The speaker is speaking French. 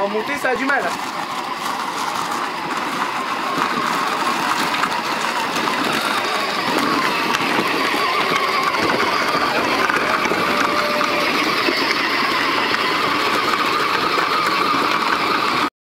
En montée, ça a du mal.